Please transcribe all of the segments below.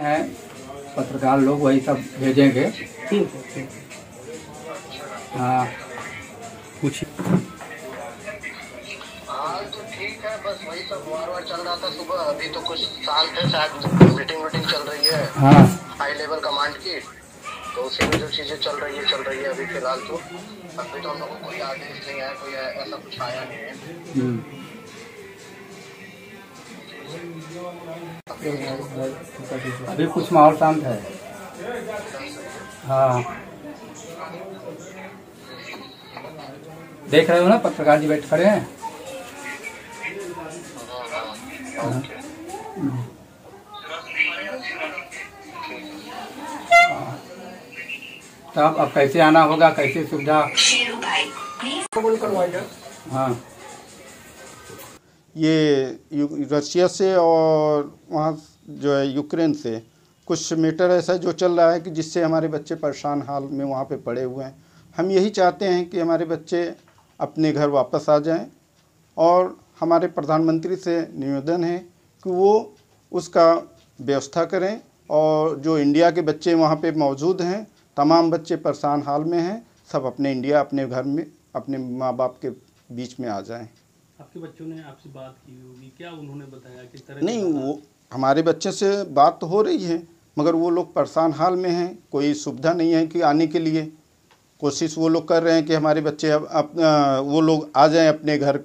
हैं। पत्रकार लोग वही सब भेजेंगे। ठीक है हाँ। कुछ हाल तो ठीक है बस वही सब वार वार चल रहा था सुबह। अभी तो कुछ साल थे शायद मीटिंग वीटिंग चल रही है। हाँ। हाई लेवल कमांड की। तो उसी में जो चीज़ें चल रही है चल रही है अभी फ़िलहाल तो। अभी तो हम लोगों को कोई आदेश नहीं है कोई ऐसा कुछ आया नहीं है। हम्म। अभी कुछ माहौल शांत है। हाँ। देख रहे हो ना पत्रकार जी बैठ खड़े हैं। हाँ। तब अब कैसे आना होगा कैसे सुविधा? हाँ। ये रशिया से और वहाँ जो है यूक्रेन से कुछ मीटर ऐसा जो चल रहा है कि जिससे हमारे बच्चे परेशान हाल में वहाँ पे पड़े हुए हैं। हम यही चाहते हैं कि हमारे बच्चे अपने घर वापस आ जाएँ और हमारे प्रधानमंत्री से निवेदन है कि वो उसका व्यवस्था करें और जो इंडिया के बच्चे वहाँ पे मौजूद हैं, तमाम बच्चे परेशान हाल में हैं, सब अपने इंडिया, अपने घर में, अपने माँ बाप के बीच में आ जाएँ। आपके बच्चों ने आपसे बात की होगी क्या उन्होंने बताया किस तरह नहीं वो हमारे बच्चे से बात तो हो रही है मगर वो लोग परेशान हाल में हैं कोई सुविधा नहीं है कि आने के लिए। कोशिश वो लोग कर रहे हैं कि हमारे बच्चे अब अप, वो लोग आ जाएँ अपने घर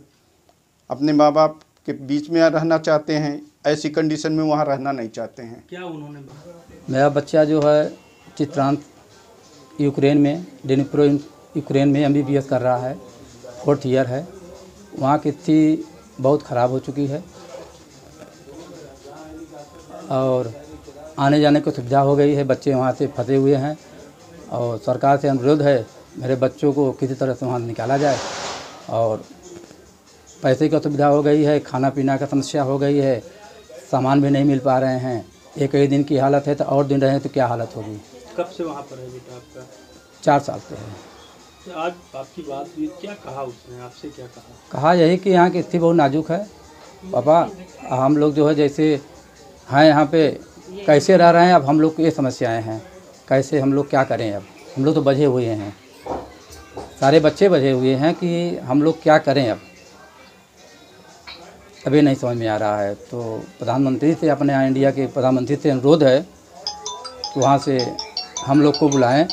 अपने माँ बाप के बीच में रहना चाहते हैं ऐसी कंडीशन में वहाँ रहना नहीं चाहते हैं। क्या उन्होंने बताया? मेरा बच्चा जो है चित्रांत यूक्रेन में डेनिप्रो यूक्रेन में एमबीबीएस कर रहा है फोर्थ ईयर है। वहाँ की स्थिति बहुत ख़राब हो चुकी है। और आने जाने की सुविधा हो गई है बच्चे वहाँ से फंसे हुए हैं और सरकार से अनुरोध है मेरे बच्चों को किसी तरह से वहाँ निकाला जाए। और पैसे की सुविधा हो गई है खाना पीना का समस्या हो गई है सामान भी नहीं मिल पा रहे हैं। एक ही दिन की हालत है तो और दिन रहे तो क्या हालत होगी? कब से वहाँ पर है बेटा आपका? चार साल से है। आज आपकी बात हुई क्या कहा उसने? आपसे क्या कहा? कहा यही कि यहाँ की स्थिति बहुत नाजुक है। पापा, हम लोग जो है जैसे हैं यहाँ पे, कैसे रह रहे हैं? अब हम लोग को ये समस्याएँ हैं। कैसे हम लोग क्या करें अब? हम लोग तो बझे हुए हैं। सारे बच्चे बझे हुए हैं कि हम लोग क्या करें अब? अभी नहीं समझ में आ रहा है। तो प्रधानमंत्री से अपने इंडिया के प्रधानमंत्री से अनुरोध है कि वहाँ से हम लोग को बुलाएँ।